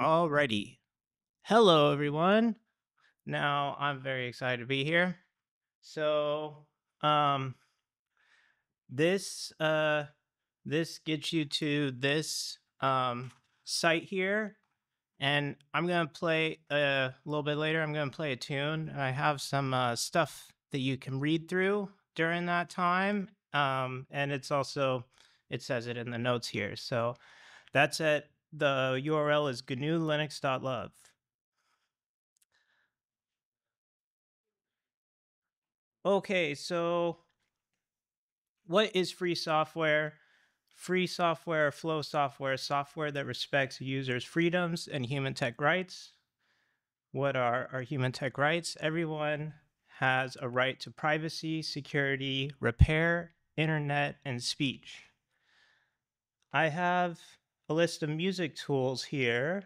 Alrighty. Hello, everyone. Now, I'm very excited to be here. So, um, this uh, this gets you to this um site here, and I'm gonna play uh, a little bit later. I'm gonna play a tune. and I have some uh, stuff that you can read through during that time. Um, and it's also it says it in the notes here. So that's at the URL is gnulinux.love. Okay, so what is free software? Free software, flow software, software that respects users' freedoms and human tech rights. What are our human tech rights? Everyone has a right to privacy, security, repair, internet, and speech. I have a list of music tools here.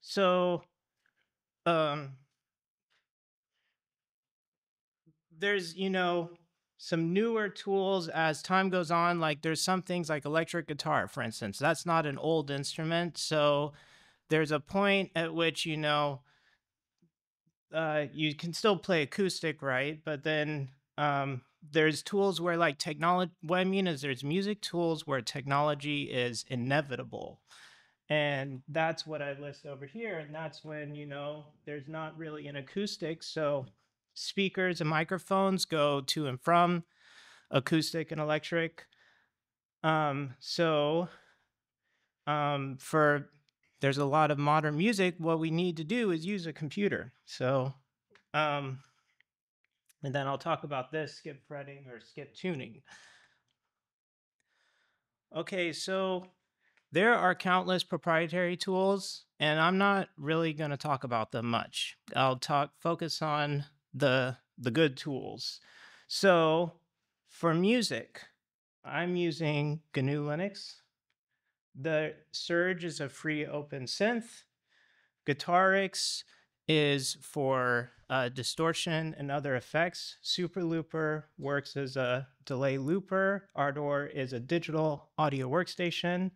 So, um, there's, you know, some newer tools as time goes on. Like there's some things like electric guitar, for instance. That's not an old instrument. So there's a point at which, you know, uh, you can still play acoustic, right? But then um, there's tools where like technology, what I mean is there's music tools where technology is inevitable. And that's what I list over here. And that's when, you know, there's not really an acoustic. So speakers and microphones go to and from acoustic and electric. Um, so um, for there's a lot of modern music, what we need to do is use a computer. So um, and then I'll talk about this skip fretting or skip tuning. Okay, so there are countless proprietary tools, and I'm not really going to talk about them much. I'll talk focus on the the good tools. So for music, I'm using GNU Linux. The Surge is a free open synth. Guitarix is for uh, distortion and other effects. SooperLooper works as a delay looper. Ardour is a digital audio workstation.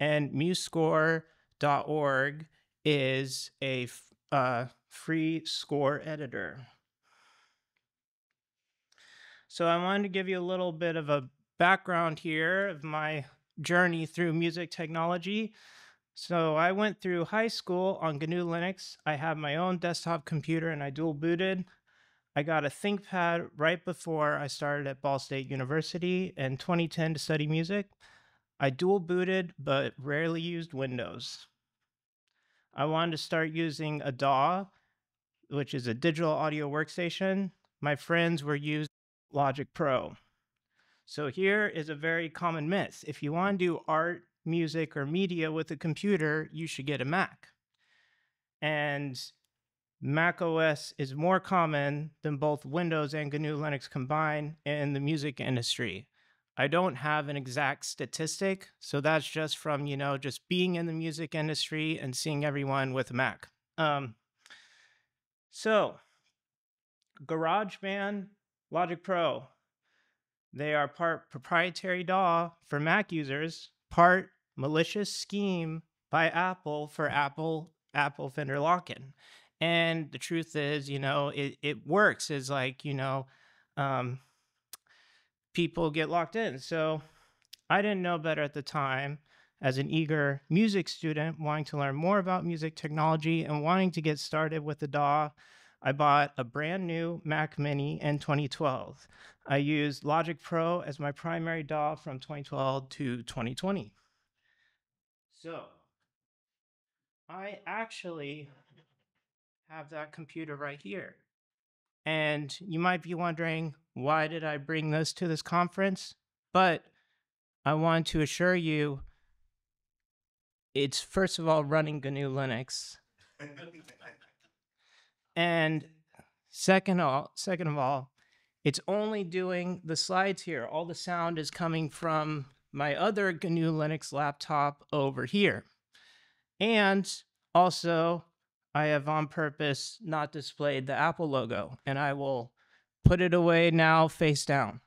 And MuseScore.org is a uh, free score editor. So I wanted to give you a little bit of a background here of my journey through music technology. So I went through high school on GNU Linux. I have my own desktop computer and I dual booted. I got a ThinkPad right before I started at Ball State University in 2010 to study music. I dual booted but rarely used Windows. I wanted to start using a DAW, which is a digital audio workstation. My friends were using Logic Pro. So here is a very common myth. If you want to do art, music, or media with a computer, you should get a Mac. And Mac OS is more common than both Windows and GNU Linux combined in the music industry. I don't have an exact statistic, so that's just from, you know, just being in the music industry and seeing everyone with a Mac. Um, so, GarageBand Logic Pro. They are part proprietary DAW for Mac users, part malicious scheme by Apple for Apple Apple vendor lock-in. And the truth is, you know, it, it works. It's like, you know, um, people get locked in. So I didn't know better at the time as an eager music student wanting to learn more about music technology and wanting to get started with the DAW I bought a brand new Mac Mini in 2012. I used Logic Pro as my primary DAW from 2012 to 2020. So I actually have that computer right here. And you might be wondering, why did I bring this to this conference? But I want to assure you, it's first of all running GNU Linux. And second, all, second of all, it's only doing the slides here. All the sound is coming from my other GNU Linux laptop over here. And also, I have on purpose not displayed the Apple logo, and I will put it away now face down.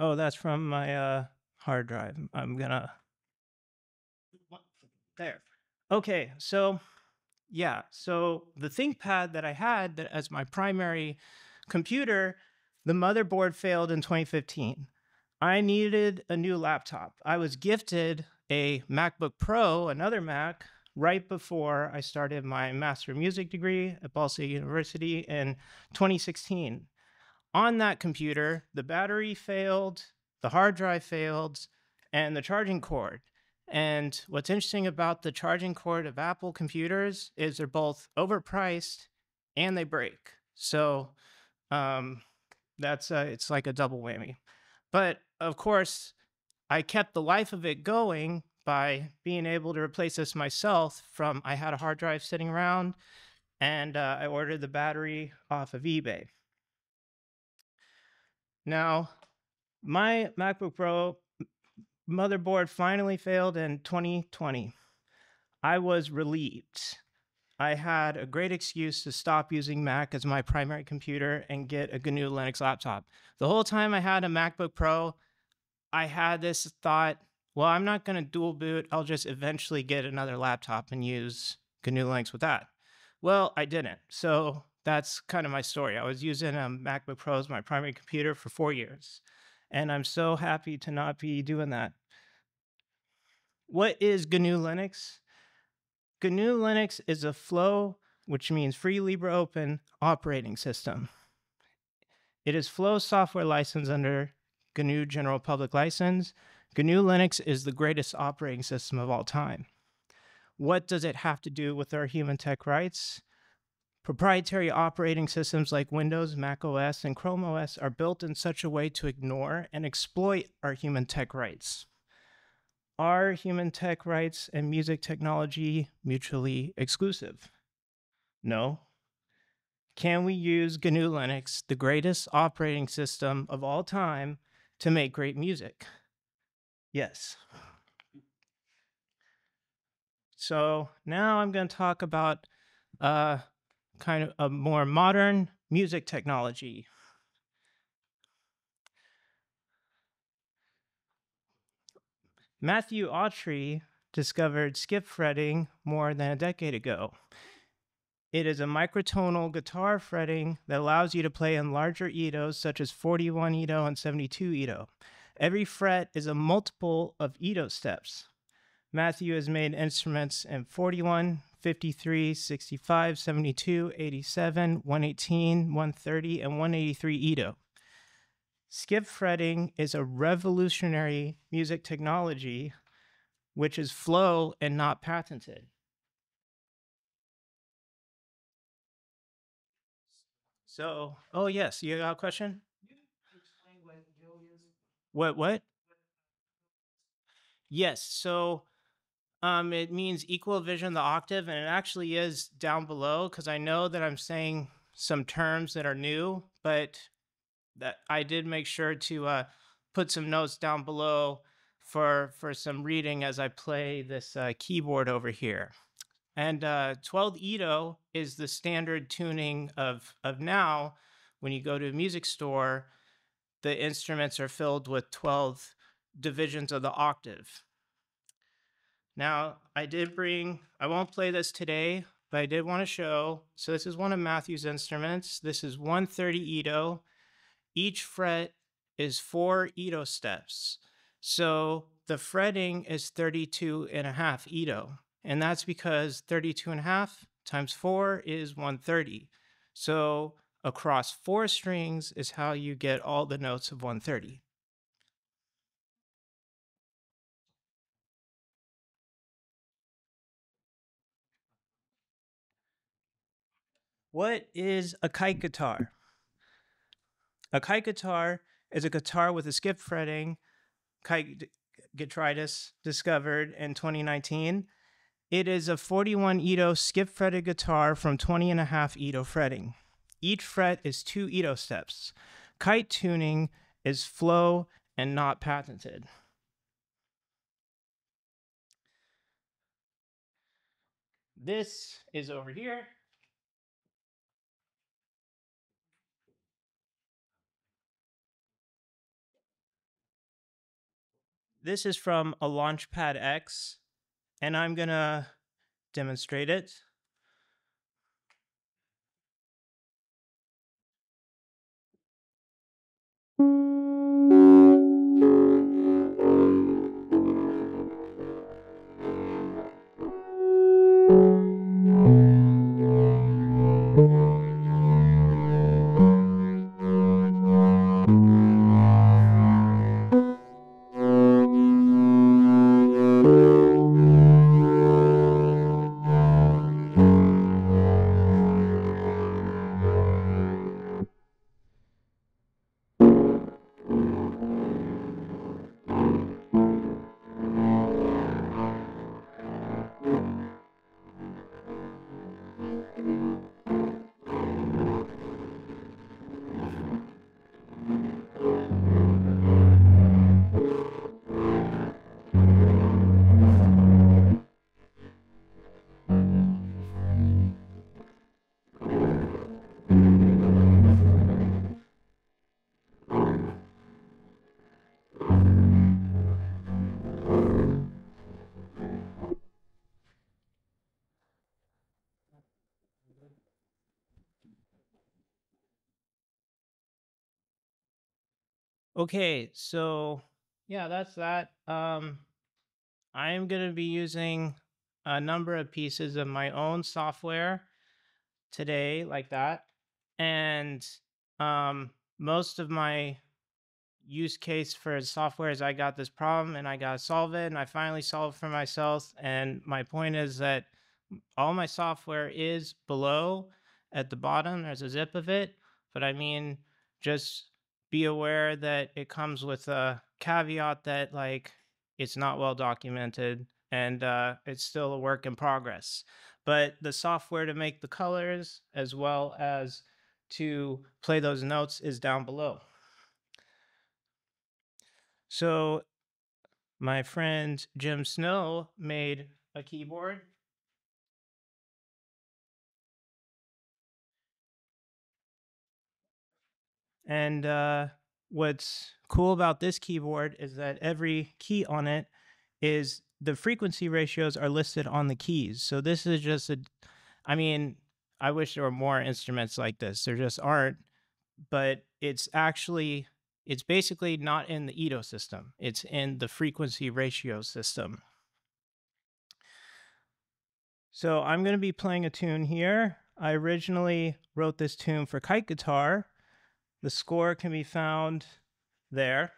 Oh, that's from my uh, hard drive. I'm gonna. There. Okay, so yeah, so the ThinkPad that I had that as my primary computer, the motherboard failed in 2015. I needed a new laptop. I was gifted a MacBook Pro, another Mac, right before I started my Master of Music degree at Ball State University in 2016. On that computer, the battery failed, the hard drive failed, and the charging cord. And what's interesting about the charging cord of Apple computers is they're both overpriced and they break. So um, that's uh, it's like a double whammy. But of course, I kept the life of it going by being able to replace this myself. From I had a hard drive sitting around, and uh, I ordered the battery off of eBay. Now, my MacBook Pro motherboard finally failed in 2020. I was relieved. I had a great excuse to stop using Mac as my primary computer and get a GNU Linux laptop. The whole time I had a MacBook Pro, I had this thought, well, I'm not going to dual boot. I'll just eventually get another laptop and use GNU Linux with that. Well, I didn't. So that's kind of my story. I was using a MacBook Pro as my primary computer for four years. And I'm so happy to not be doing that. What is GNU Linux? GNU Linux is a flow, which means free Libre open operating system. It is flow software licensed under GNU General Public License. GNU Linux is the greatest operating system of all time. What does it have to do with our human tech rights? Proprietary operating systems like Windows, Mac OS, and Chrome OS are built in such a way to ignore and exploit our human tech rights. Are human tech rights and music technology mutually exclusive? No. Can we use GNU Linux, the greatest operating system of all time, to make great music? Yes. So now I'm going to talk about uh, kind of a more modern music technology. Matthew Autry discovered skip fretting more than a decade ago. It is a microtonal guitar fretting that allows you to play in larger Edo's such as 41 Edo and 72 Edo. Every fret is a multiple of Edo steps. Matthew has made instruments in 41, 53, 65, 72, 87, 118, 130, and 183 Edo. Skip fretting is a revolutionary music technology which is flow and not patented. So, oh yes, you got a question? What what? Yes, so um, it means equal division of the octave, and it actually is down below because I know that I'm saying some terms that are new, but that I did make sure to uh, put some notes down below for for some reading as I play this uh, keyboard over here. And uh, 12 Edo is the standard tuning of of now. When you go to a music store, the instruments are filled with 12 divisions of the octave. Now, I did bring, I won't play this today, but I did want to show. So, this is one of Matthew's instruments. This is 130 Edo. Each fret is four Edo steps. So, the fretting is 32 and a half Edo. And that's because 32 and a half times four is 130. So, across four strings is how you get all the notes of 130. What is a kite guitar? A kite guitar is a guitar with a skip fretting, Kite Giedraitis discovered in 2019. It is a 41 Edo skip fretted guitar from 20 and a half Edo fretting. Each fret is two Edo steps. Kite tuning is flow and not patented. This is over here. This is from a Launchpad X, and I'm gonna demonstrate it. Okay, so yeah, that's that. Um, I am going to be using a number of pieces of my own software today, like that. And um, most of my use case for software is I got this problem and I got to solve it. And I finally solved for myself. And my point is that all my software is below at the bottom. There's a zip of it. But I mean, just be aware that it comes with a caveat that like it's not well documented and uh, it's still a work in progress. But the software to make the colors as well as to play those notes is down below. So my friend Jim Snow made a keyboard And uh, what's cool about this keyboard is that every key on it is the frequency ratios are listed on the keys. So this is just a, I mean, I wish there were more instruments like this. There just aren't, but it's actually, it's basically not in the Edo system. It's in the frequency ratio system. So I'm going to be playing a tune here. I originally wrote this tune for kite guitar, the score can be found there.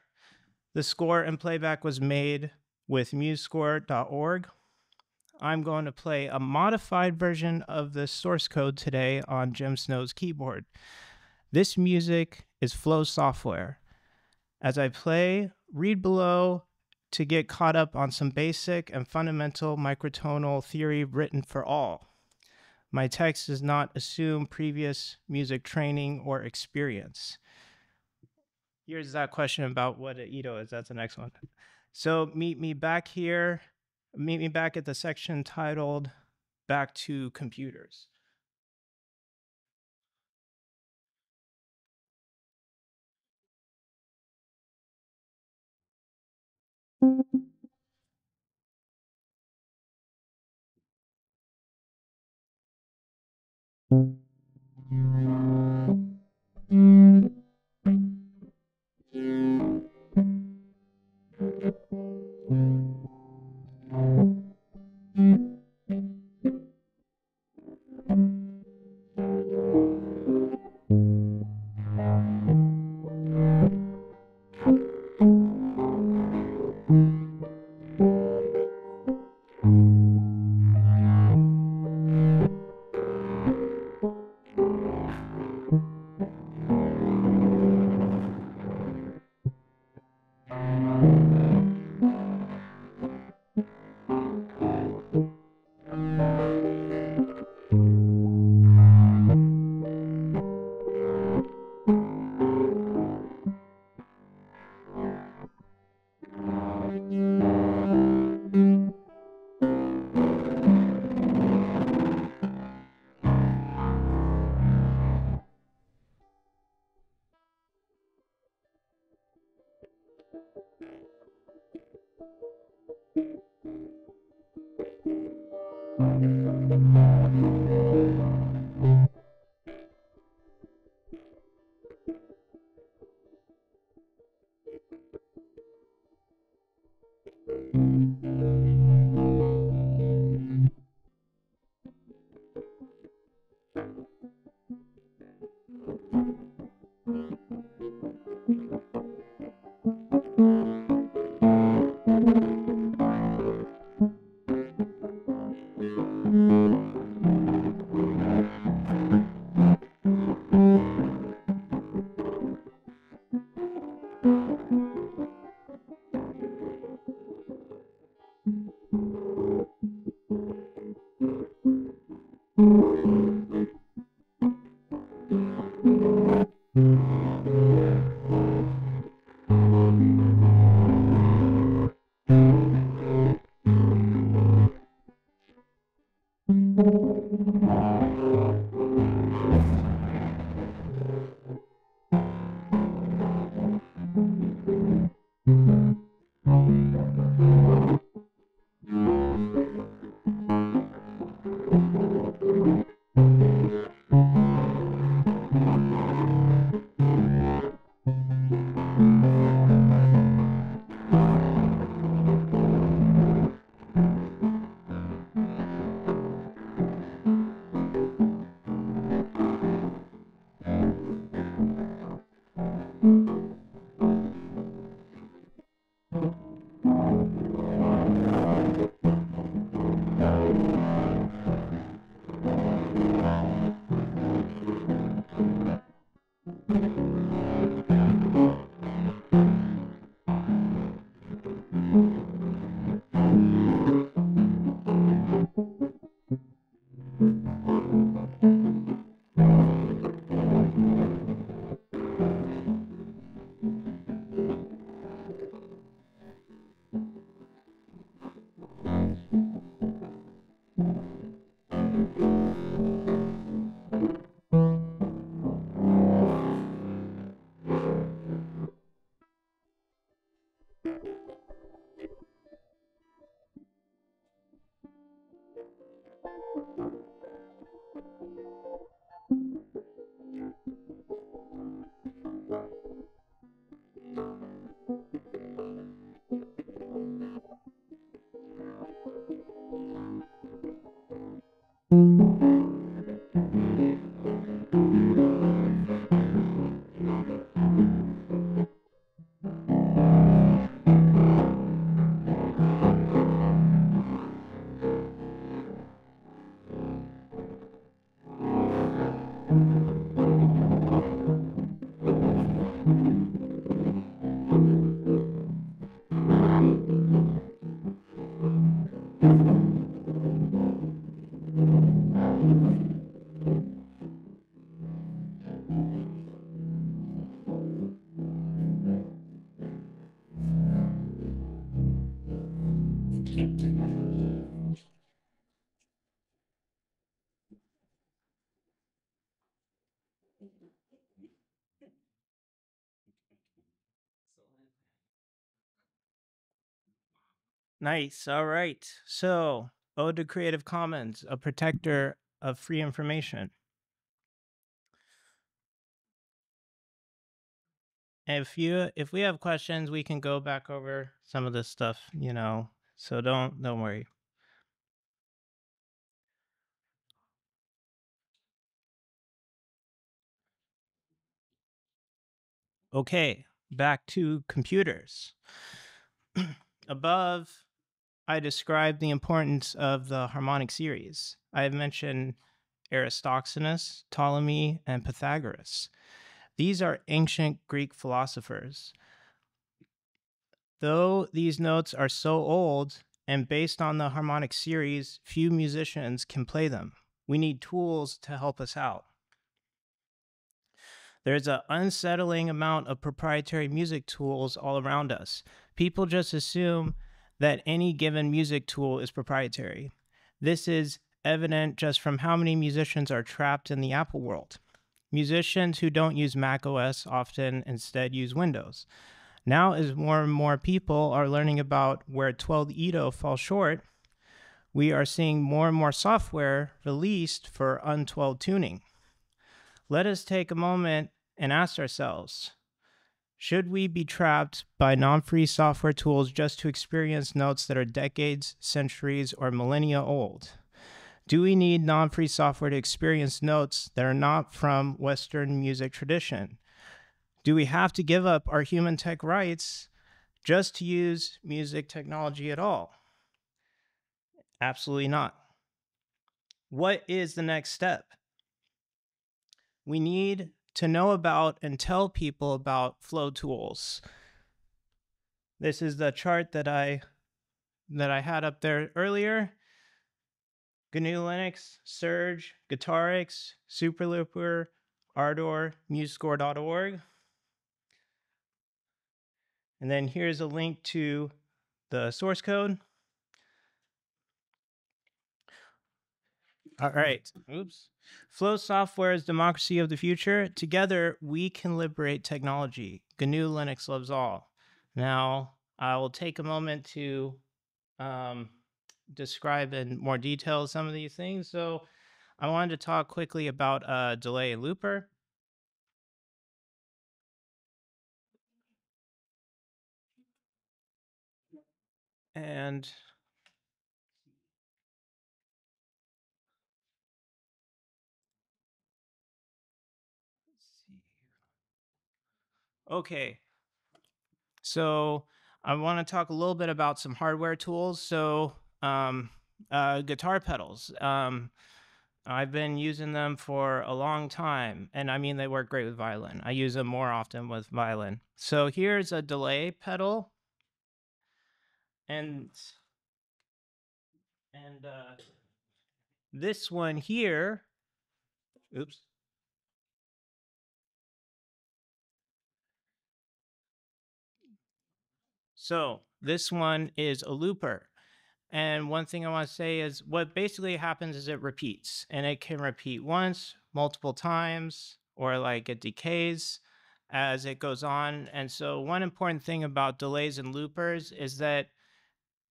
The score and playback was made with musescore.org. I'm going to play a modified version of the source code today on Jim Snow's keyboard. This music is Flow software. As I play, read below to get caught up on some basic and fundamental microtonal theory written for all. My text does not assume previous music training or experience. Here's that question about what an Edo is. That's the next one. So meet me back here. Meet me back at the section titled Back to Computers. Thank you. Nice. All right. So, Ode to Creative Commons, a protector of free information. If you if we have questions, we can go back over some of this stuff, you know. So don't don't worry. Okay, back to computers. Above I described the importance of the harmonic series. I have mentioned Aristoxenus, Ptolemy, and Pythagoras. These are ancient Greek philosophers. Though these notes are so old and based on the harmonic series, few musicians can play them. We need tools to help us out. There's an unsettling amount of proprietary music tools all around us. People just assume that any given music tool is proprietary. This is evident just from how many musicians are trapped in the Apple world. Musicians who don't use Mac OS often instead use Windows. Now, as more and more people are learning about where 12 Edo falls short, we are seeing more and more software released for untwelve tuning. Let us take a moment and ask ourselves should we be trapped by non free software tools just to experience notes that are decades, centuries, or millennia old? Do we need non free software to experience notes that are not from Western music tradition? Do we have to give up our human tech rights just to use music technology at all? Absolutely not. What is the next step? We need to know about and tell people about flow tools. This is the chart that I that I had up there earlier. GNU Linux, Surge, Guitarix, SooperLooper, Ardour, MuseScore.org. And then here's a link to the source code. All right. Oops. Flow Software is democracy of the future. Together, we can liberate technology. GNU Linux loves all. Now, I will take a moment to um, describe in more detail some of these things. So, I wanted to talk quickly about uh, delay looper. And Okay. So I want to talk a little bit about some hardware tools. So um, uh, guitar pedals. Um, I've been using them for a long time, and I mean they work great with violin. I use them more often with violin. So here's a delay pedal, and and uh, this one here. Oops. So this one is a looper. And one thing I want to say is what basically happens is it repeats and it can repeat once, multiple times, or like it decays as it goes on. And so one important thing about delays and loopers is that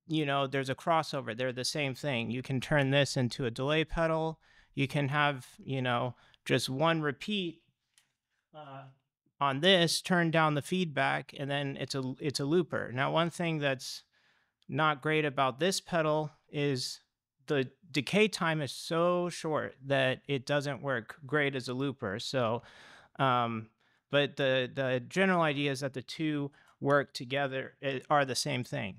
you know there's a crossover. They're the same thing. You can turn this into a delay pedal. You can have, you know, just one repeat uh, on this turn down the feedback and then it's a it's a looper. Now one thing that's not great about this pedal is the decay time is so short that it doesn't work great as a looper. So um, but the the general idea is that the two work together eh, are the same thing.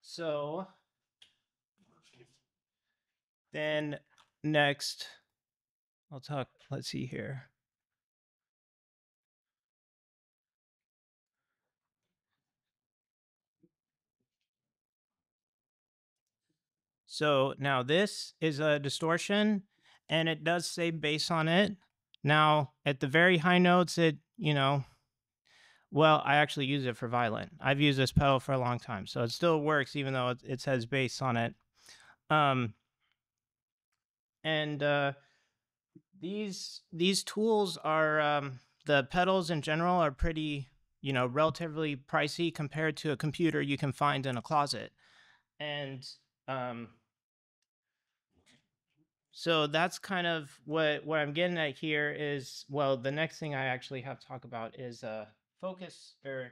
So then next i'll talk let's see here So now this is a distortion and it does say bass on it. Now at the very high notes, it, you know, well, I actually use it for violin. I've used this pedal for a long time, so it still works even though it, it says bass on it. Um, and uh, these these tools are um, the pedals in general are pretty, you know, relatively pricey compared to a computer you can find in a closet. And um, so that's kind of what what I'm getting at here is well the next thing I actually have to talk about is uh focus or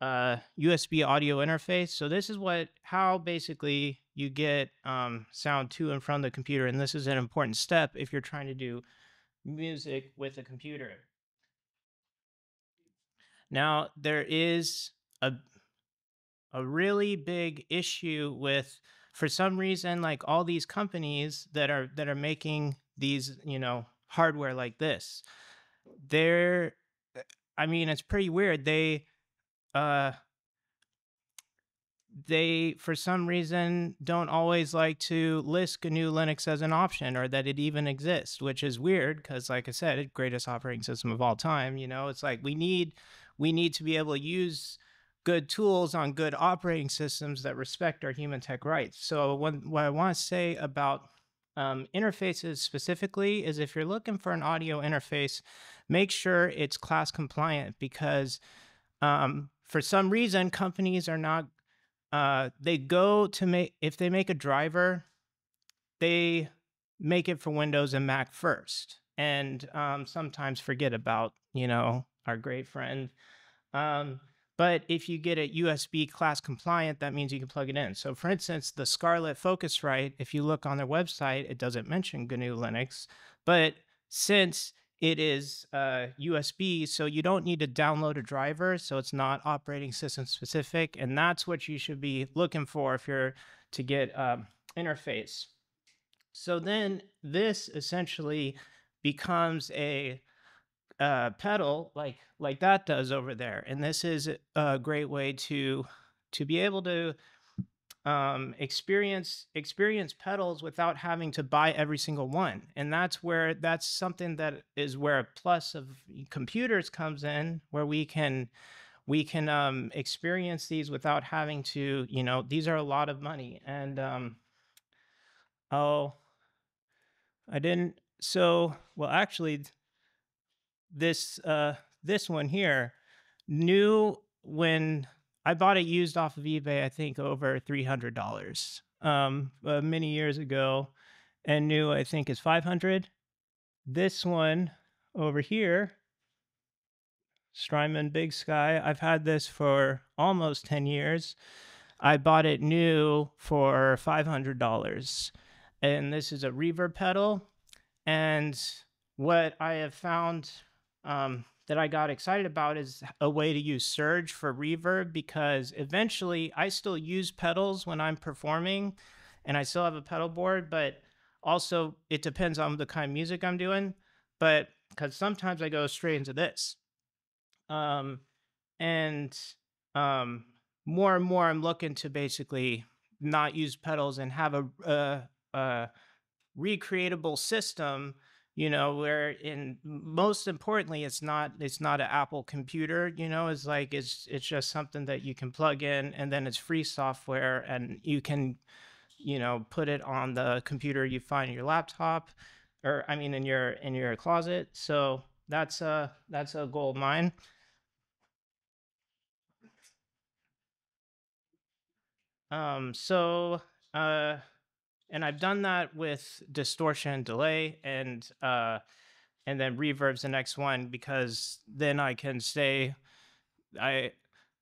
uh USB audio interface. So this is what how basically you get um sound to and from the computer and this is an important step if you're trying to do music with a computer. Now there is a a really big issue with for some reason like all these companies that are that are making these you know hardware like this they're i mean it's pretty weird they uh they for some reason don't always like to list GNU Linux as an option or that it even exists, which is weird because like I said, greatest operating system of all time. You know, it's like we need we need to be able to use good tools on good operating systems that respect our human tech rights. So when, what I want to say about um, interfaces specifically is if you're looking for an audio interface, make sure it's class compliant because um, for some reason, companies are not. Uh, they go to make if they make a driver, they make it for Windows and Mac first, and um, sometimes forget about you know our great friend. Um, but if you get it USB class compliant, that means you can plug it in. So, for instance, the Scarlett Focusrite, if you look on their website, it doesn't mention GNU Linux, but since it is uh, USB, so you don't need to download a driver, so it's not operating system specific, and that's what you should be looking for if you're to get um, interface. So then this essentially becomes a uh, pedal like like that does over there, and this is a great way to to be able to um, experience experience pedals without having to buy every single one and that's where that's something that is where a plus of computers comes in where we can we can um, experience these without having to you know these are a lot of money and um, oh i didn't so well actually this uh this one here new when I bought it used off of eBay, I think over $300 um, uh, many years ago, and new, I think, is 500 This one over here, Strymon Big Sky, I've had this for almost 10 years. I bought it new for $500. And this is a reverb pedal. And what I have found um, that I got excited about is a way to use Surge for reverb because eventually I still use pedals when I'm performing and I still have a pedal board, but also it depends on the kind of music I'm doing. But because sometimes I go straight into this. Um, and um, more and more I'm looking to basically not use pedals and have a, a, a recreatable system you know where in most importantly it's not it's not an apple computer you know it's like it's it's just something that you can plug in and then it's free software and you can you know put it on the computer you find in your laptop or i mean in your in your closet. So that's a that's a goal of mine. Um so uh and I've done that with distortion delay and uh, and then reverb's the next one because then I can say I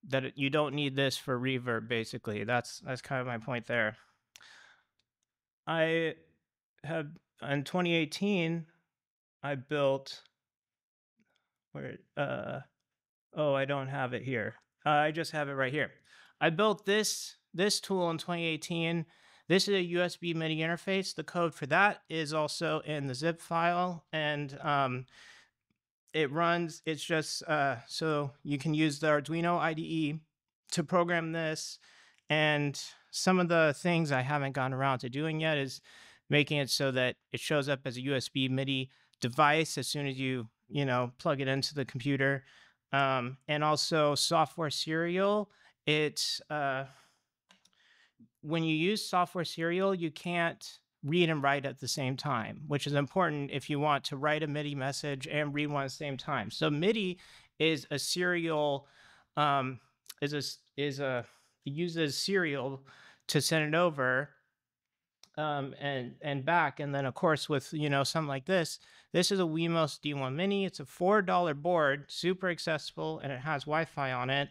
that you don't need this for reverb basically. That's that's kind of my point there. I have in 2018 I built where uh oh I don't have it here. Uh, I just have it right here. I built this this tool in 2018 this is a USB MIDI interface. The code for that is also in the zip file and um, it runs, it's just, uh, so you can use the Arduino IDE to program this. And some of the things I haven't gotten around to doing yet is making it so that it shows up as a USB MIDI device as soon as you, you know, plug it into the computer. Um, and also software serial. It's, uh, when you use software serial, you can't read and write at the same time, which is important if you want to write a MIDI message and read one at the same time. So MIDI is a serial, um, is a is a uses serial to send it over um, and and back, and then of course with you know something like this, this is a Wemos D1 Mini. It's a four dollar board, super accessible, and it has Wi-Fi on it,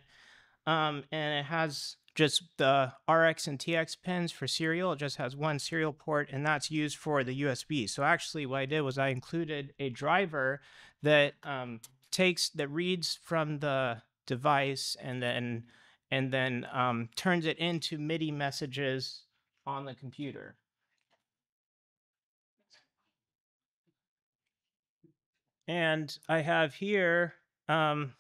um, and it has just the RX and TX pins for serial. It just has one serial port, and that's used for the USB. So actually, what I did was I included a driver that um, takes that reads from the device and then and then um, turns it into MIDI messages on the computer. And I have here um,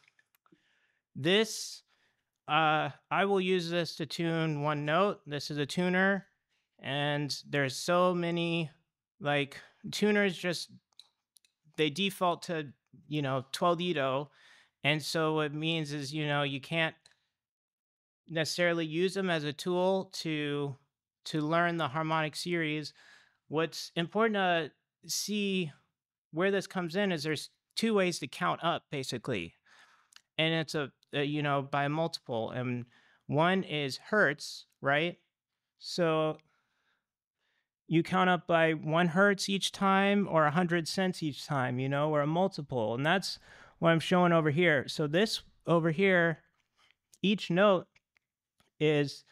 this uh, I will use this to tune one note. This is a tuner, and there's so many like tuners just they default to you know 12 Edo, and so what it means is you know you can't necessarily use them as a tool to to learn the harmonic series. What's important to see where this comes in is there's two ways to count up basically and it's a uh, you know, by multiple. And one is hertz, right? So you count up by one hertz each time or a hundred cents each time, you know, or a multiple. And that's what I'm showing over here. So this over here, each note is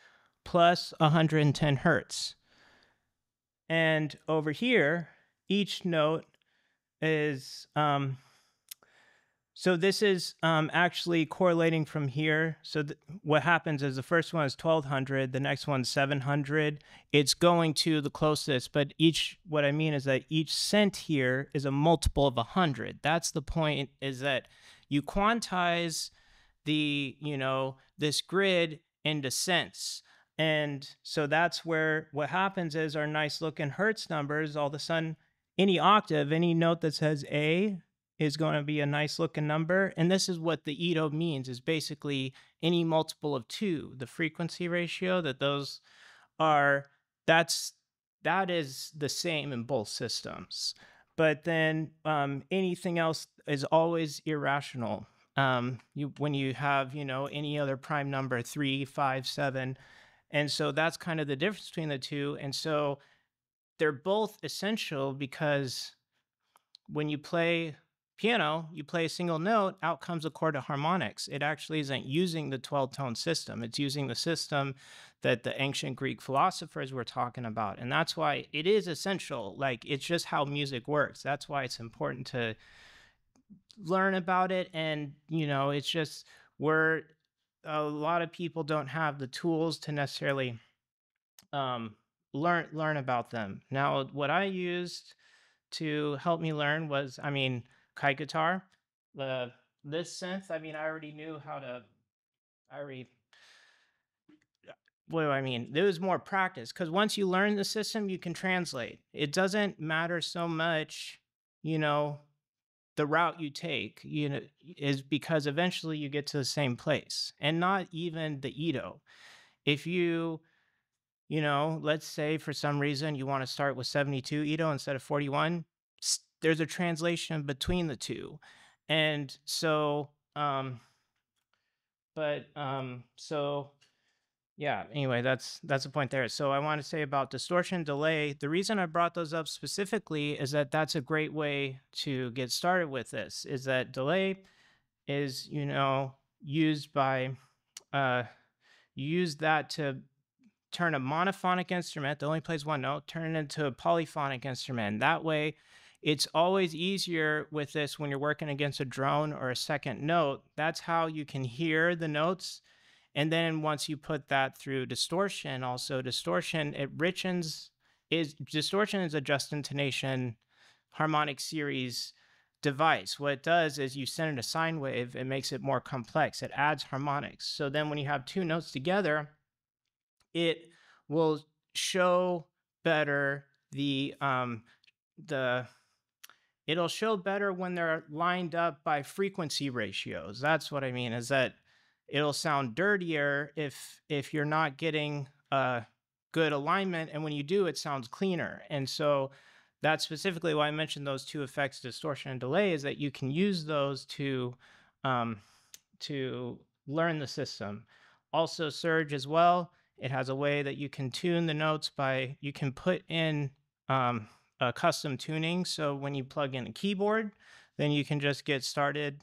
plus 110 hertz. And over here, each note is um, so this is um, actually correlating from here. So what happens is the first one is 1200, the next one's 700. It's going to the closest, but each, what I mean is that each cent here is a multiple of 100. That's the point is that you quantize the, you know, this grid into cents. And so that's where what happens is our nice looking Hertz numbers, all of a sudden, any octave, any note that says A is going to be a nice looking number. And this is what the Edo means is basically any multiple of two, the frequency ratio that those are, that's, that is the same in both systems. But then um, anything else is always irrational. Um, you, when you have, you know, any other prime number, three, five, seven. And so that's kind of the difference between the two. And so they're both essential because when you play piano, you play a single note, out comes a chord of harmonics. It actually isn't using the 12 tone system, it's using the system that the ancient Greek philosophers were talking about. And that's why it is essential. Like, it's just how music works. That's why it's important to learn about it. And, you know, it's just where a lot of people don't have the tools to necessarily um, learn learn about them. Now, what I used to help me learn was, I mean, kite guitar. The this synth, I mean, I already knew how to. I already. What do I mean? There was more practice because once you learn the system, you can translate. It doesn't matter so much, you know, the route you take, you know, is because eventually you get to the same place, and not even the Edo. If you you know, let's say for some reason you want to start with 72 Edo instead of 41, there's a translation between the two. And so, um, but, um, so yeah, anyway, that's, that's the point there. So I want to say about distortion delay. The reason I brought those up specifically is that that's a great way to get started with this is that delay is, you know, used by, uh, use that to turn a monophonic instrument that only plays one note, turn it into a polyphonic instrument. That way, it's always easier with this when you're working against a drone or a second note. That's how you can hear the notes. And then once you put that through distortion, also distortion, it richens is distortion is a just intonation harmonic series device. What it does is you send it a sine wave, it makes it more complex. It adds harmonics. So then when you have two notes together, it will show better the um, the it'll show better when they're lined up by frequency ratios. That's what I mean is that it'll sound dirtier if if you're not getting a good alignment and when you do it sounds cleaner. And so that's specifically why I mentioned those two effects, distortion and delay, is that you can use those to um, to learn the system. Also surge as well. It has a way that you can tune the notes by, you can put in um, a custom tuning. So when you plug in a keyboard, then you can just get started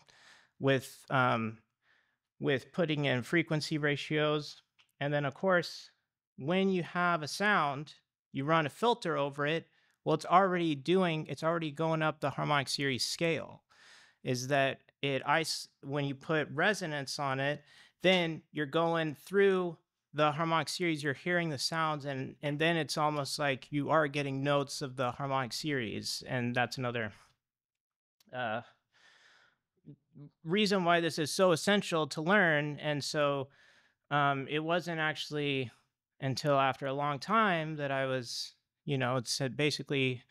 with, um, with putting in frequency ratios. And then of course, when you have a sound, you run a filter over it. Well, it's already doing, it's already going up the harmonic series scale. Is that it, I, when you put resonance on it, then you're going through the harmonic series, you're hearing the sounds, and and then it's almost like you are getting notes of the harmonic series, and that's another uh, reason why this is so essential to learn. And so, um, it wasn't actually until after a long time that I was, you know, it said basically,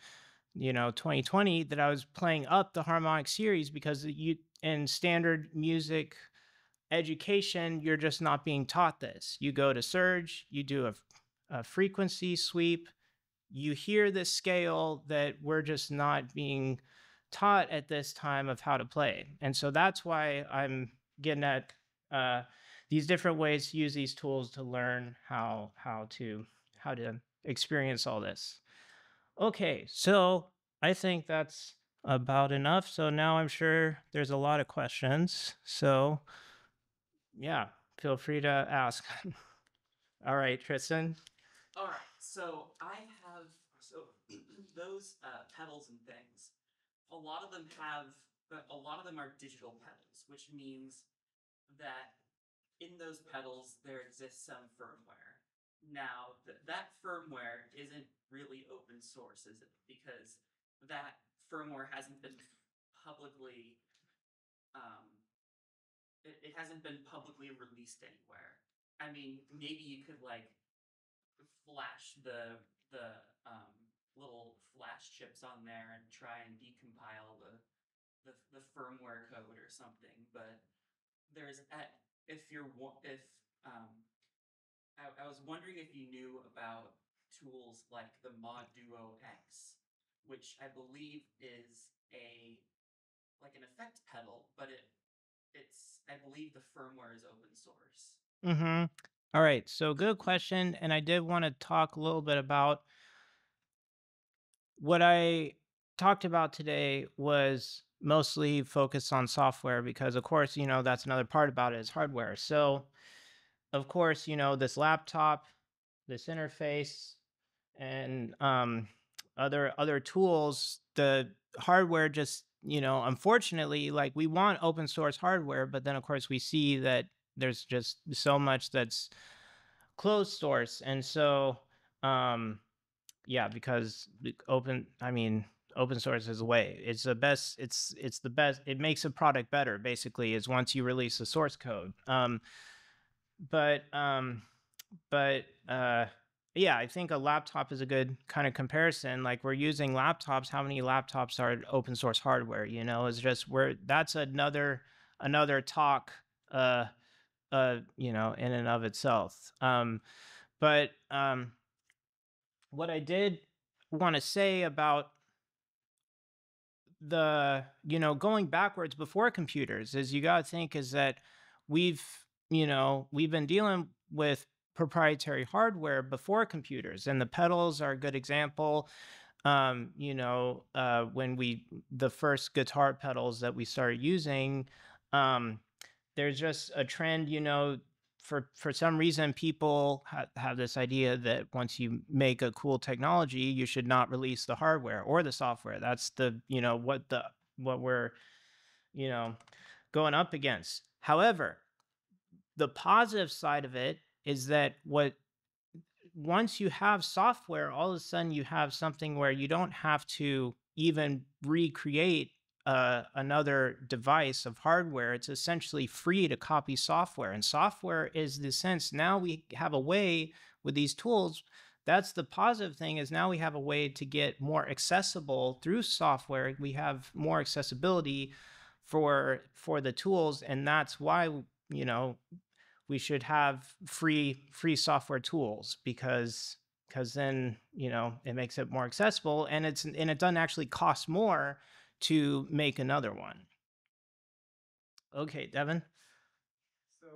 you know, 2020 that I was playing up the harmonic series because you in standard music education, you're just not being taught this. You go to Surge, you do a, a frequency sweep, you hear this scale that we're just not being taught at this time of how to play. And so that's why I'm getting at uh, these different ways to use these tools to learn how how to how to experience all this. Okay, so I think that's about enough. So now I'm sure there's a lot of questions. So yeah, feel free to ask. All right, Tristan. All right, so I have so those uh, pedals and things. A lot of them have, but a lot of them are digital pedals, which means that in those pedals there exists some firmware. Now th- that firmware isn't really open source, is it? Because that firmware hasn't been publicly um, it, it hasn't been publicly released anywhere. I mean, maybe you could like flash the the um, little flash chips on there and try and decompile the the, the firmware code or something. But there's at if you're if um, I, I was wondering if you knew about tools like the Mod Duo X, which I believe is a like an effect pedal, but it it's I believe the firmware is open source. Mm-hmm. All right, so good question. And I did want to talk a little bit about what I talked about today was mostly focused on software because of course, you know, that's another part about it is hardware. So of course, you know, this laptop, this interface, and um, other other tools, the hardware just, you know, unfortunately, like we want open source hardware, but then of course we see that there's just so much that's closed source. And so um yeah, because open I mean open source is the way. It's the best it's it's the best it makes a product better basically is once you release the source code. Um but um but uh yeah i think a laptop is a good kind of comparison like we're using laptops how many laptops are open source hardware you know? Is just where that's another another talk uh uh you know in and of itself. Um but um what i did want to say about the you know going backwards before computers is you got to think is that we've you know we've been dealing with proprietary hardware before computers and the pedals are a good example. Um you know uh when we the first guitar pedals that we started using um there's just a trend you know for for some reason people ha- have this idea that once you make a cool technology you should not release the hardware or the software. That's the you know what the what we're you know going up against. However the positive side of it is that what once you have software all of a sudden you have something where you don't have to even recreate uh, another device of hardware. It's essentially free to copy software and software is the sense now we have a way with these tools. That's the positive thing is now we have a way to get more accessible through software. We have more accessibility for for the tools and that's why you know we should have free free software tools because because then you know it makes it more accessible and it's and it doesn't actually cost more to make another one okay devin So,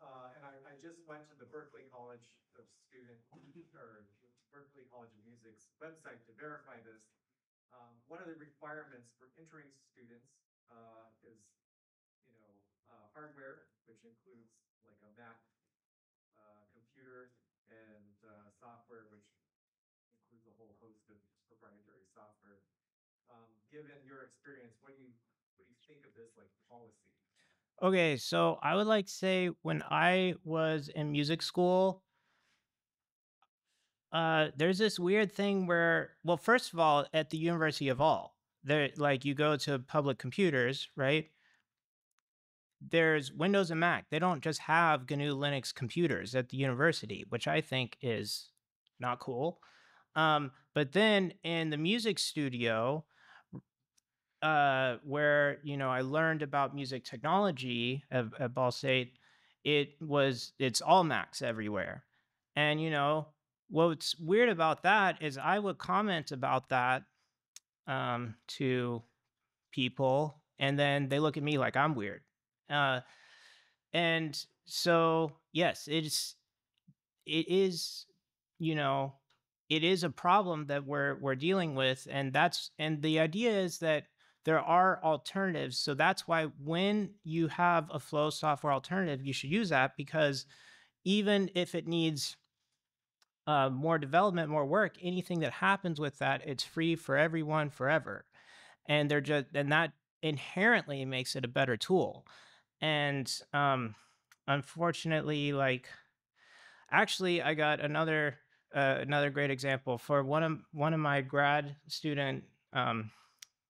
uh, and I, I just went to the Berklee College of Student, or Berklee College of Music's website to verify this. Um, one of the requirements for entering students, uh, is, hardware, which includes like a Mac, uh, computer and, uh, software, which includes a whole host of proprietary software. Um, given your experience, what do you, what do you think of this like policy? okay so i would like say when i was in music school uh there's this weird thing where well first of all at the university of all there like you go to public computers right there's windows and mac they don't just have gnu linux computers at the university which i think is not cool um but then in the music studio uh where you know i learned about music technology at, at ball state it was it's all macs everywhere and you know what's weird about that is I would comment about that um, to people, and then they look at me like I'm weird. Uh, and so yes, it's it is you know it is a problem that we're we're dealing with and that's and the idea is that there are alternatives so that's why when you have a FLOSS software alternative you should use that because even if it needs uh, more development more work anything that happens with that it's free for everyone forever. And they're just and that inherently makes it a better tool and um unfortunately like Actually, I got another uh, another great example for one of one of my grad student um,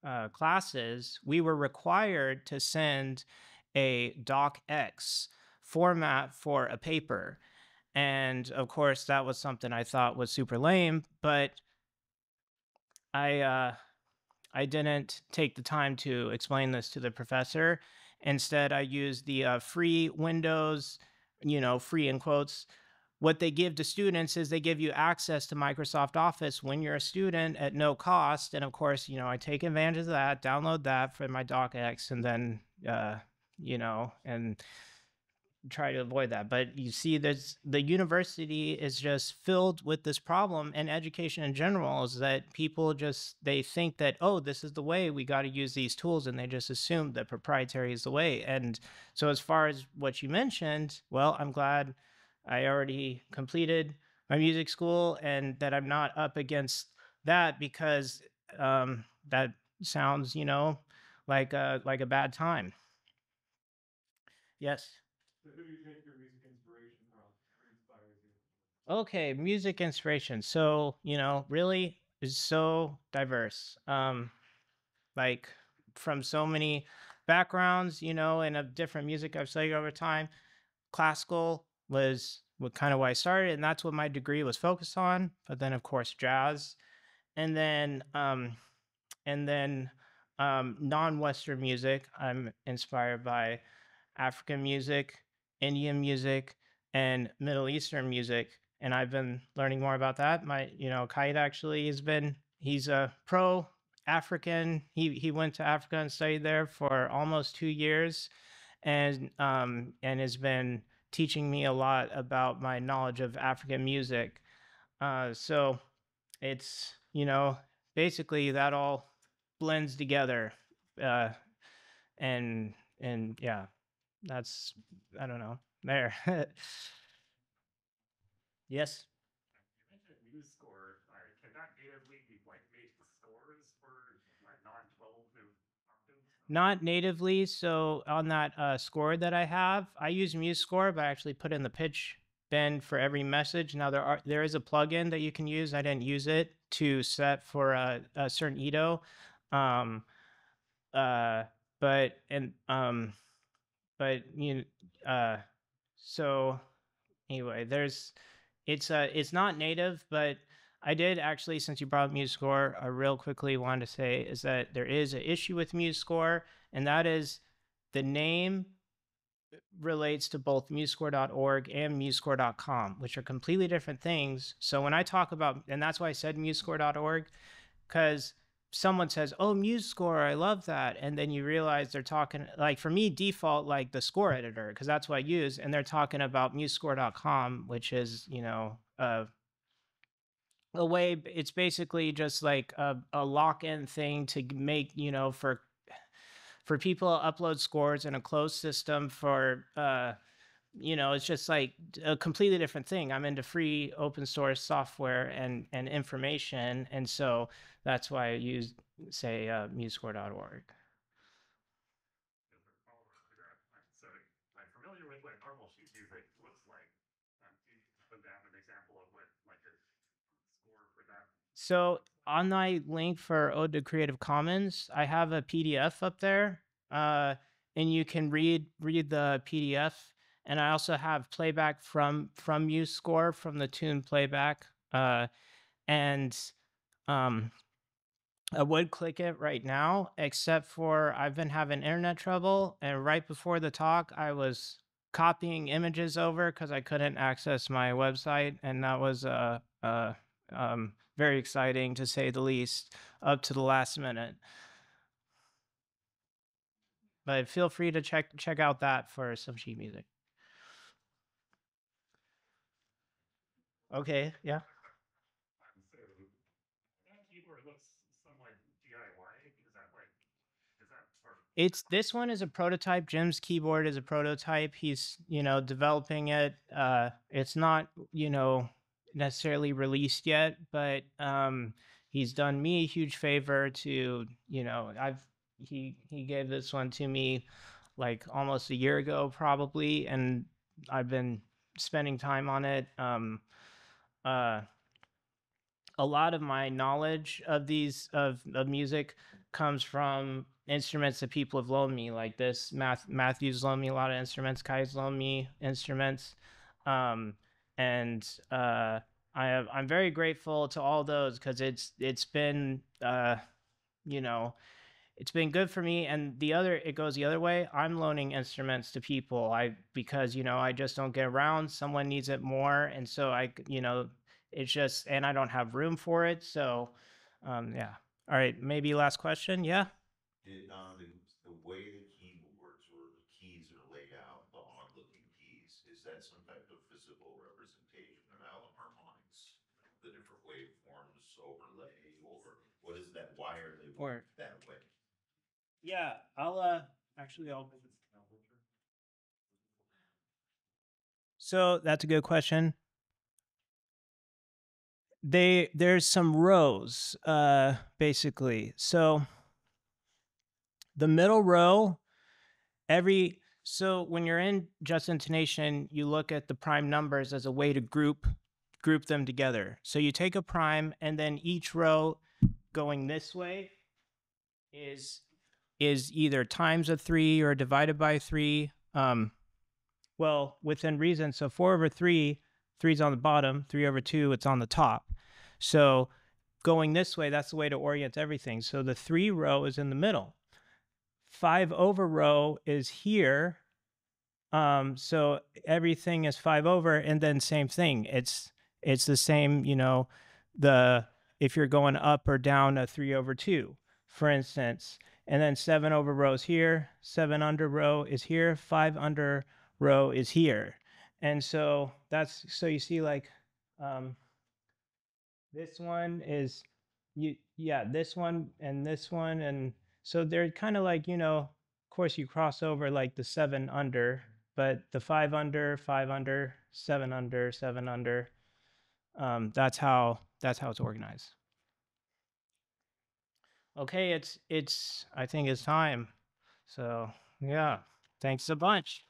uh, classes. We were required to send a docx format for a paper, and of course, that was something I thought was super lame. But I uh, I didn't take the time to explain this to the professor. Instead, I use the uh, free Windows, you know, free in quotes what they give to students is they give you access to Microsoft Office when you're a student at no cost. And of course, you know, I take advantage of that, download that for my DocX, and then, uh, you know, and try to avoid that. But you see, there's the university is just filled with this problem, and education in general is that people just they think that oh, this is the way we got to use these tools, and they just assume that proprietary is the way. And so, as far as what you mentioned, well, I'm glad I already completed my music school and that I'm not up against that because um, that sounds, you know, like a, like a bad time. Yes. So who do you take your music inspiration from? Inspires you? Okay, music inspiration. So, you know, really is so diverse. Um, like from so many backgrounds, you know, and of different music I've studied over time. Classical, was what kind of why I started, and that's what my degree was focused on. But then, of course, jazz, and then um, and then um, non-Western music. I'm inspired by African music, Indian music, and Middle Eastern music, and I've been learning more about that. My, you know, Kite actually has been he's a pro African. He he went to Africa and studied there for almost two years, and um and has been teaching me a lot about my knowledge of African music. Uh, so it's, you know, basically that all blends together. Uh, and, and yeah, that's, I don't know, there. yes. You mentioned MuseScore. Uh, can that natively be like made scores for non-12 octaves? Not natively. So on that uh, score that I have, I use MuseScore, but I actually put in the pitch bend for every message. Now there are there is a plugin that you can use. I didn't use it to set for a, a certain Edo. Um, uh, but and um, but you uh, so anyway, there's it's uh it's not native, but I did actually, since you brought up MuseScore, I real quickly wanted to say is that there is an issue with MuseScore, and that is the name relates to both musescore.org and musescore.com, which are completely different things. So when I talk about, and that's why I said musescore.org, because someone says, "Oh, MuseScore, I love that," and then you realize they're talking like for me default like the score editor because that's what I use, and they're talking about musescore.com, which is you know a a way it's basically just like a, a lock-in thing to make you know for for people to upload scores in a closed system for uh you know it's just like a completely different thing i'm into free open source software and and information and so that's why i use say uh, musescore.org? So on my link for Ode to Creative Commons, I have a PDF up there, uh, and you can read read the PDF. And I also have playback from from MuseScore from the tune playback, uh, and um, I would click it right now, except for I've been having internet trouble, and right before the talk, I was copying images over because I couldn't access my website, and that was uh, uh, um, very exciting to say the least, up to the last minute. but feel free to check check out that for some sheet music. Okay, yeah. It's this one is a prototype. Jim's keyboard is a prototype. He's, you know, developing it. Uh it's not, you know, necessarily released yet, but um he's done me a huge favor to, you know, I've he he gave this one to me like almost a year ago probably and I've been spending time on it. Um uh a lot of my knowledge of these of, of music comes from instruments that people have loaned me like this Math, matthew's loaned me a lot of instruments kai's loaned me instruments um, and uh, i have i'm very grateful to all those because it's it's been uh, you know it's been good for me and the other it goes the other way i'm loaning instruments to people i because you know i just don't get around someone needs it more and so i you know it's just and i don't have room for it so um yeah all right maybe last question yeah It, um, the, the way the keyboards or the keys are laid out, the odd-looking keys, is that some type of physical representation of how the harmonics? The different waveforms overlay, or what is that, why are they Or- that way? Yeah i'll uh actually i'll so that's a good question. They there's some rows uh basically. So the middle row every so when you're in just intonation you look at the prime numbers as a way to group group them together. So you take a prime and then each row going this way is is either times a three or divided by three um well within reason. So four over three three's on the bottom three over two it's on the top. So going this way that's the way to orient everything. So the three row is in the middle. Five over row is here. Um, so everything is five over, and then same thing. It's it's the same, you know, the if you're going up or down a three over two, for instance, and then seven over rows here, seven under row is here, five under row is here, and so that's so you see like um, this one is you yeah this one and this one and so they're kind of like, you know, of course you cross over like the seven under, but the five under, five under, seven under, seven under. Um, that's how that's how it's organized. Okay, it's it's I think it's time. So yeah, thanks a bunch.